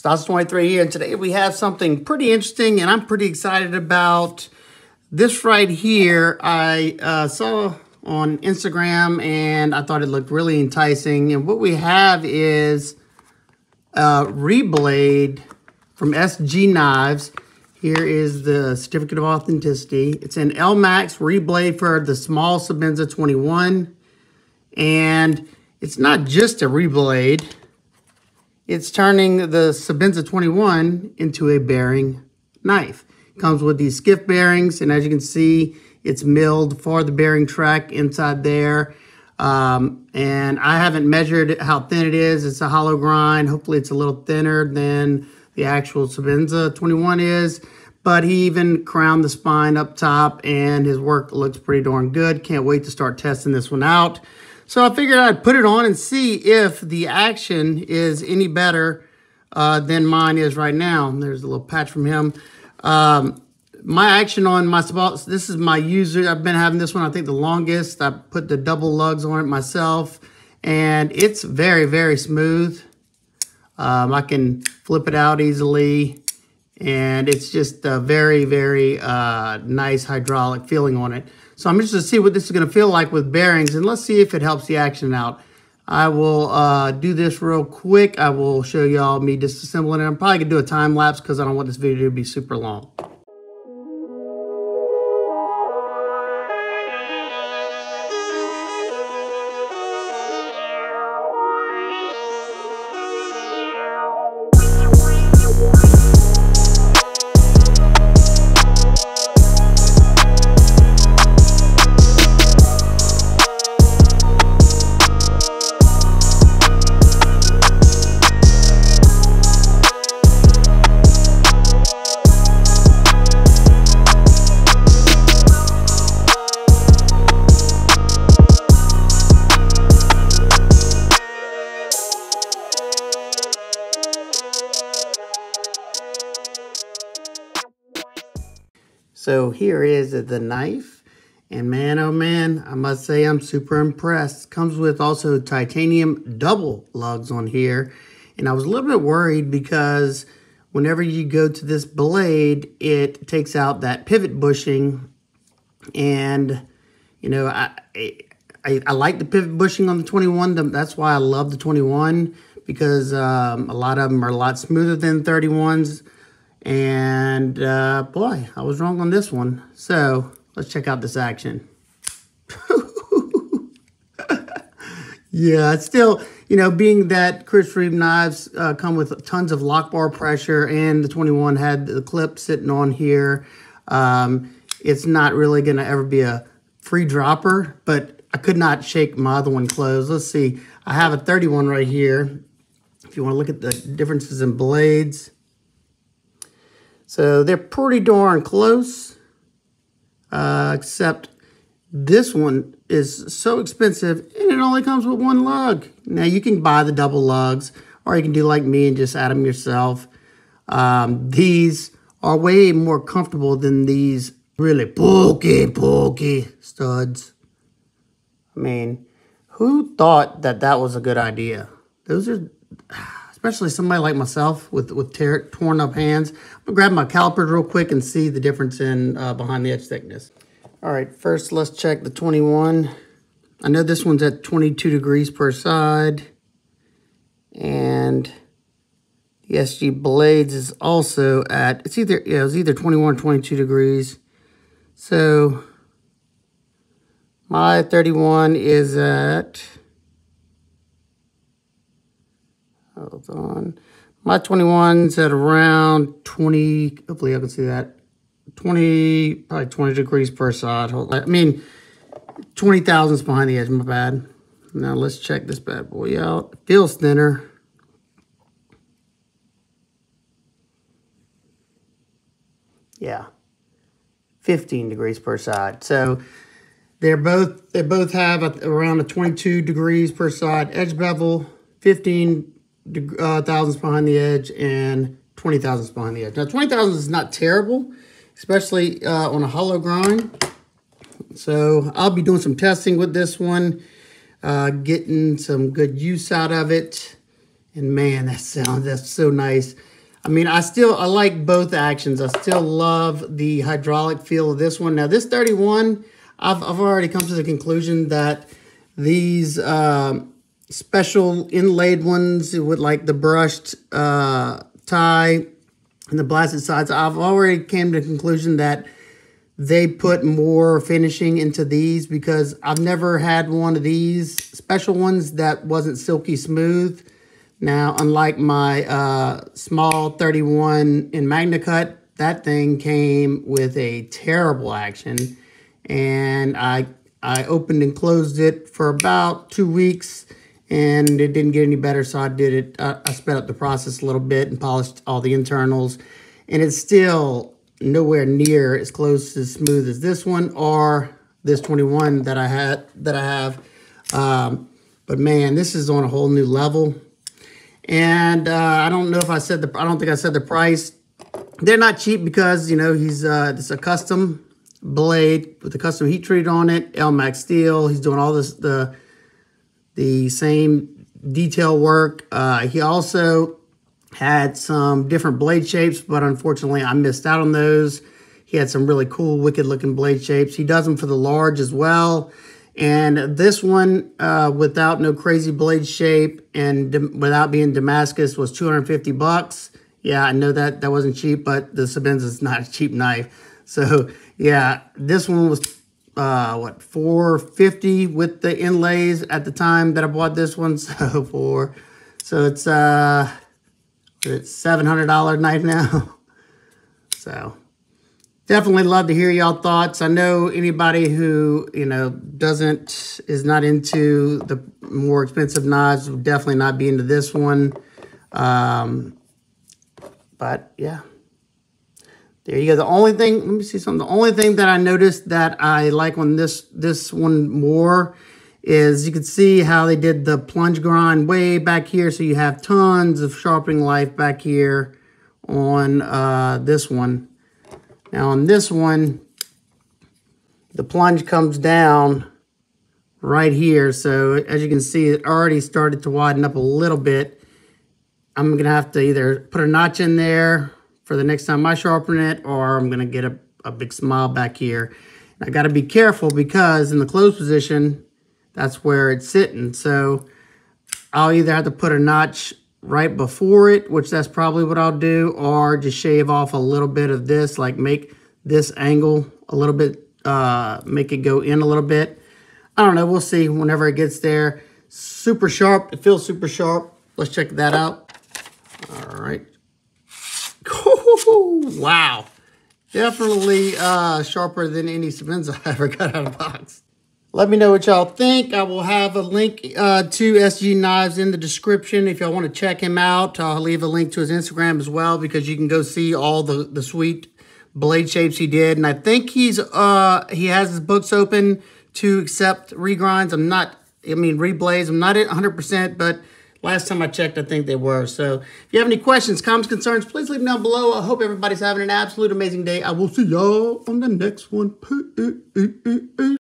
Stassa23 here, and today we have something pretty interesting, and I'm pretty excited about. This right here, I uh, saw on Instagram, and I thought it looked really enticing. And what we have is a reblade from SG Knives. Here is the certificate of authenticity. It's an Elmax reblade for the small Sebenza 21. And it's not just a reblade it's turning the Sebenza 21 into a bearing knife. Comes with these skiff bearings, and as you can see, it's milled for the bearing track inside there. Um, and I haven't measured how thin it is. It's a hollow grind. Hopefully it's a little thinner than the actual Sebenza 21 is. But he even crowned the spine up top, and his work looks pretty darn good. Can't wait to start testing this one out. So I figured I'd put it on and see if the action is any better uh, than mine is right now. There's a little patch from him. Um, my action on my spot, this is my user. I've been having this one, I think, the longest. I put the double lugs on it myself, and it's very, very smooth. Um, I can flip it out easily, and it's just a very, very uh, nice hydraulic feeling on it. So I'm interested to see what this is going to feel like with bearings, and let's see if it helps the action out. I will uh, do this real quick. I will show y'all me disassembling it. I'm probably going to do a time lapse because I don't want this video to be super long. So here is the knife. And man, oh man, I must say I'm super impressed. Comes with also titanium double lugs on here. And I was a little bit worried because whenever you go to this blade, it takes out that pivot bushing. And, you know, I, I, I like the pivot bushing on the 21. That's why I love the 21 because um, a lot of them are a lot smoother than 31s. And uh, boy, I was wrong on this one. So let's check out this action. yeah, still, you know, being that Chris Reeve knives uh, come with tons of lock bar pressure and the 21 had the clip sitting on here, um, it's not really going to ever be a free dropper, but I could not shake my other one closed. Let's see. I have a 31 right here. If you want to look at the differences in blades, so they're pretty darn close, uh, except this one is so expensive and it only comes with one lug. Now you can buy the double lugs or you can do like me and just add them yourself. Um, these are way more comfortable than these really bulky, bulky studs. I mean, who thought that that was a good idea? Those are especially somebody like myself with, with tear, torn up hands. I'm gonna grab my calipers real quick and see the difference in uh, behind the edge thickness. All right, first let's check the 21. I know this one's at 22 degrees per side. And the SG Blades is also at, it's either, yeah, it's either 21 or 22 degrees. So my 31 is at Hold on. My 21's at around 20, hopefully I can see that. 20, probably 20 degrees per side. Hold, I mean, 20 thousandths behind the edge, my bad. Now let's check this bad boy out. Feels thinner. Yeah, 15 degrees per side. So they're both, they both have a, around a 22 degrees per side edge bevel, 15 uh, thousandths behind the edge and 20 thousandths behind the edge. Now 20 thousandths is not terrible, especially uh, on a hollow grind. So I'll be doing some testing with this one, uh, getting some good use out of it. And man, that sounds, that's so nice. I mean, I still, I like both actions. I still love the hydraulic feel of this one. Now, this 31, I've, I've already come to the conclusion that these um, special inlaid ones with like the brushed uh, tie and the blasted sides, I've already came to the conclusion that they put more finishing into these because I've never had one of these special ones that wasn't silky smooth. Now, unlike my uh, small 31 in MagnaCut, that thing came with a terrible action. And I, I opened and closed it for about two weeks and it didn't get any better. So I did it, uh, I sped up the process a little bit and polished all the internals. And it's still nowhere near as close as smooth as this one or this 21 that I had, that I have. Um, but man, this is on a whole new level. And uh, I don't know if I said the, I don't think I said the price. They're not cheap because, you know, he's, uh, it's a custom blade with the custom heat treat on it, Elmax steel. He's doing all this, the, the same detail work. Uh, he also had some different blade shapes, but unfortunately I missed out on those. He had some really cool, wicked looking blade shapes. He does them for the large as well. And this one, uh, without no crazy blade shape and without being Damascus, was 250 bucks. Yeah, I know that that wasn't cheap, but the Sebenza is not a cheap knife. So yeah, this one was uh, what 450 with the inlays at the time that I bought this one. So for so it's uh it's $700 knife now. so definitely love to hear y'all thoughts. I know anybody who, you know, doesn't, is not into the more expensive knives would definitely not be into this one. Um, but yeah, there you go. The only thing, let me see something. The only thing that I noticed that I like on this, this one more is you can see how they did the plunge grind way back here. So you have tons of sharpening life back here on uh, this one. Now on this one, the plunge comes down right here. So as you can see, it already started to widen up a little bit. I'm going to have to either put a notch in there for the next time I sharpen it, or I'm going to get a, a big smile back here. I got to be careful because in the closed position, that's where it's sitting. So I'll either have to put a notch right before it, which that's probably what I'll do, or just shave off a little bit of this, like make this angle a little bit, uh, make it go in a little bit. I don't know. We'll see whenever it gets there. Super sharp. It feels super sharp. Let's check that out. All right. Wow. Definitely uh, sharper than any Sebenza I ever got out of the box. Let me know what y'all think. I will have a link uh, to SG Knives in the description if y'all want to check him out. I'll leave a link to his Instagram as well because you can go see all the, the sweet blade shapes he did. And I think he's uh, he has his books open to accept regrinds. I'm not, I mean, reblades. I'm not at 100%, but last time I checked, I think they were. So if you have any questions, comments, concerns, please leave them down below. I hope everybody's having an absolute amazing day. I will see y'all on the next one. Peace.